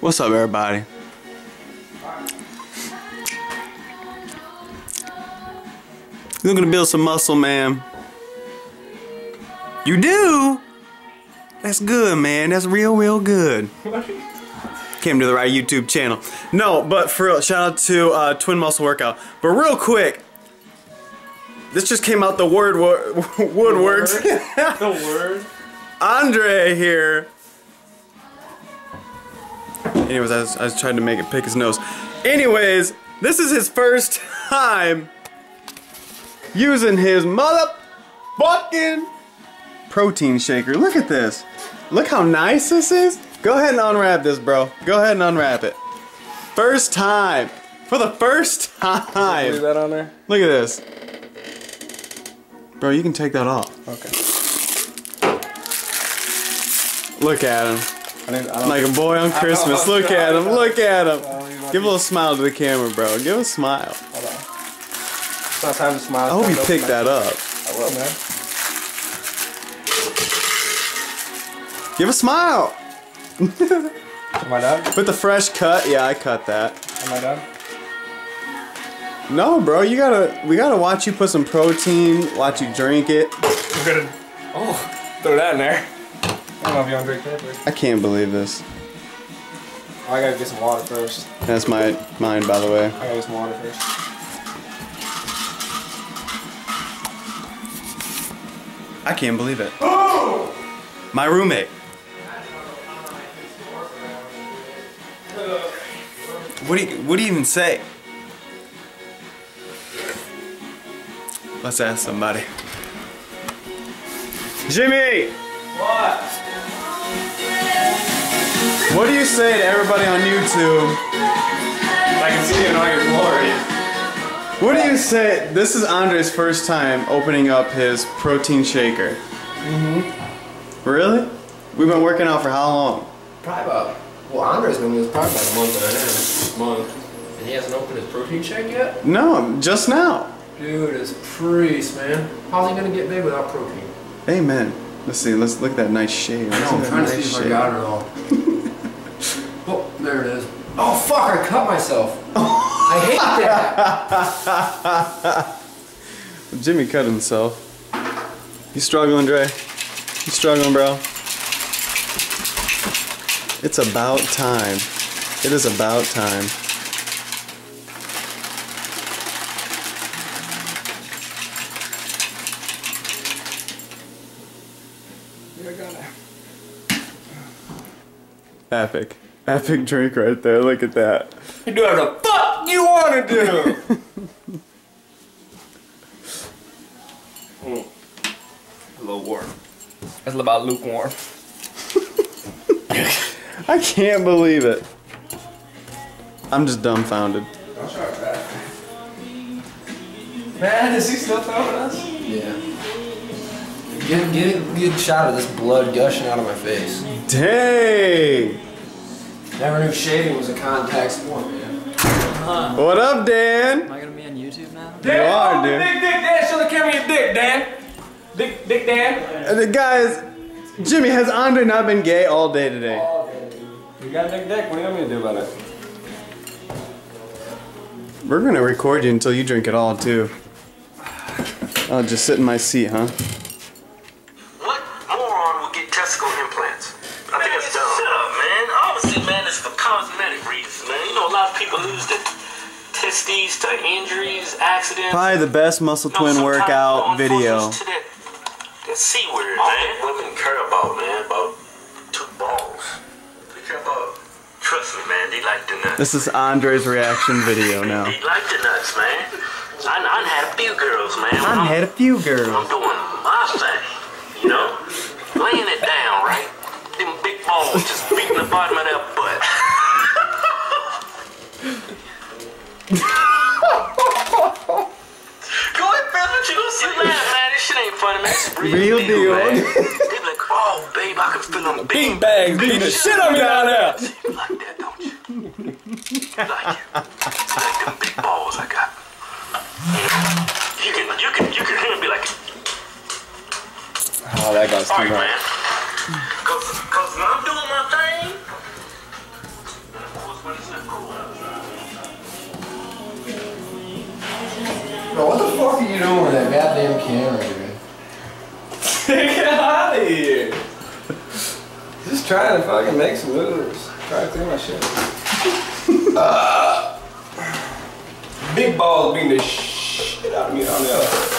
What's up, everybody? You looking to build some muscle, man? You do? That's good, man. That's real, real good. Came to the right YouTube channel. No, but for real, shout out to uh, Twin Muscle Workout. But real quick, this just came out the word wo- woodworks. The word. Andre here. Anyways, I was, I was trying to make it pick his nose. Anyways, this is his first time using his motherfucking protein shaker. Look at this. Look how nice this is. Go ahead and unwrap this, bro. Go ahead and unwrap it. First time. For the first Leave time. that on there. Look at this. Bro, you can take that off. Okay. Look at him. I didn't, I don't Like a boy on Christmas. Look at him. Look at him. Give a little smile to the camera, bro. Give a smile. Hold on. It's time to smile. I hope you picked that up. I will, man. Give a smile. Am I done? With the fresh cut. Yeah, I cut that. Am I done? No, bro. You gotta. We gotta watch you put some protein. Watch you drink it. I'm gonna. Oh, throw that in there. I don't know if you want to drink. I can't believe this. I gotta get some water first. That's my mine, by the way. I gotta get some water first. I can't believe it. Oh! My roommate. What do you What do you even say? Let's ask somebody. Jimmy. What? What do you say to everybody on YouTube? I can see you in all your glory. What do you say? This is Andre's first time opening up his protein shaker. Mm-hmm. Really? We've been working out for how long? Probably about, well, Andre's been with probably about a month and a half. Month. And he hasn't opened his protein shake yet? No, just now. Dude, it's priest, man. How's he gonna get big without protein? Amen. Let's see. Let's look at that nice shade. I know, I'm trying to see if I got it all. oh, there it is. Oh, fuck, I cut myself. I hate that. Jimmy cut himself. You struggling, Dre? You struggling, bro? It's about time. It is about time. Yeah, I got it. Epic. Epic drink right there. Look at that. You do whatever the fuck you want to do. Mm. A little warm. That's about lukewarm. I can't believe it. I'm just dumbfounded. I'll try. Man, is he still filming us? yeah. Get, get a good shot of this blood gushing out of my face. Dang! Never knew shaving was a contact sport, man. Uh-huh. What up, Dan? Am I gonna be on YouTube now? You are, oh, dude. Dick, Dick, Dan. Show the camera your dick, Dan. Dick, Dick, Dan. And the guys, Jimmy, has Andre not been gay all day today? All day. You got a big dick. What do you want me to do about it? We're gonna record you until you drink it all, too. I'll just sit in my seat, huh? What moron would get testicle implants? I think that's dumb. Shut up, man. Obviously, man, it's for cosmetic reasons, man. You know, a lot of people lose their testes to injuries, accidents. Probably the best muscle No, twin sometimes workout video. to That, that C word, man. Women care about, man, about two balls. They care about, trust me, man, they like the nuts. This is Andre's reaction video now. They like the nuts, man. I, I had a few girls, man. I I'm- had a few girls. I'm doing my thing, you know? Laying it down, right? Them big balls just beating the bottom of that butt. Go ahead, man. What you gonna say? You laugh, man. This shit ain't funny, man. This is real, Real deal. man. They be like, oh, babe, I can feel them Bean big. bags beating the shit out of me down there. You like that, don't you? You like it. Like them big balls I got. You can, you can, you can hear me be like, Oh, that goes too much. Cause, cause when I'm doing my thing, Bro, what the fuck are you doing with that goddamn camera, dude? Get out of here! Just trying to fucking make some moves. Try to clean my shit. uh, big balls beating the shit out of me on the other.